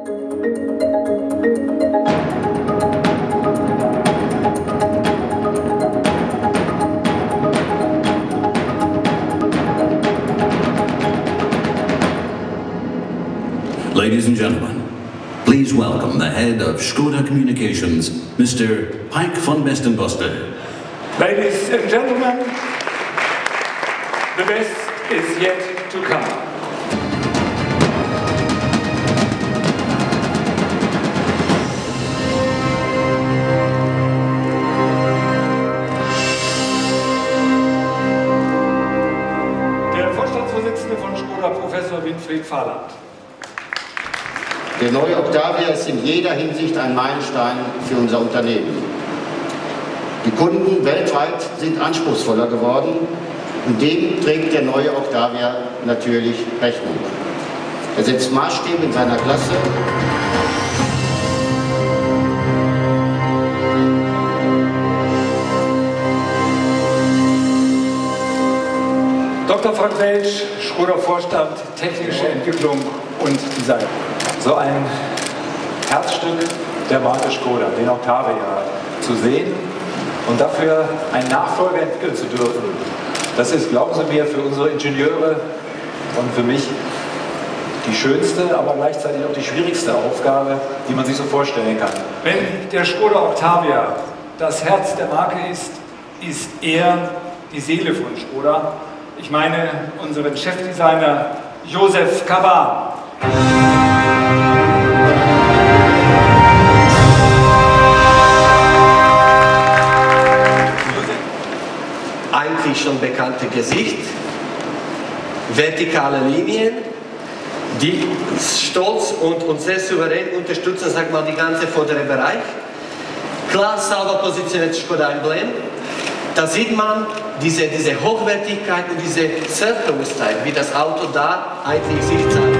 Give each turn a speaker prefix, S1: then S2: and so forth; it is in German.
S1: Ladies and gentlemen, please welcome the head of Skoda Communications, Mr. Pike von Bestenbuster.
S2: Ladies and gentlemen, the best is yet to come. Vorstandsvorsitzende von Skoda, Professor Winfried Fahland.
S3: Der neue Octavia ist in jeder Hinsicht ein Meilenstein für unser Unternehmen. Die Kunden weltweit sind anspruchsvoller geworden und dem trägt der neue Octavia natürlich Rechnung. Er setzt Maßstäbe in seiner Klasse.
S2: Dr. Frank Welsch, Skoda Vorstand, Technische Entwicklung und Design.
S4: so ein Herzstück der Marke Skoda, den Octavia, zu sehen und dafür einen Nachfolger entwickeln zu dürfen. Das ist, glauben Sie mir, für unsere Ingenieure und für mich die schönste, aber gleichzeitig auch die schwierigste Aufgabe, die man sich so vorstellen kann.
S2: Wenn der Skoda Octavia das Herz der Marke ist, ist er die Seele von Skoda. Ich meine unseren Chefdesigner Josef Kaban.
S5: eigentlich schon bekannte Gesicht, vertikale Linien, die stolz und, und sehr souverän unterstützen, sag mal, die ganze vordere Bereich. Klar sauber positioniert Skoda Emblem. Da sieht man diese, diese Hochwertigkeit und diese Selbstbewusstheit, wie das Auto da eigentlich sich zeigt.